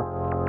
you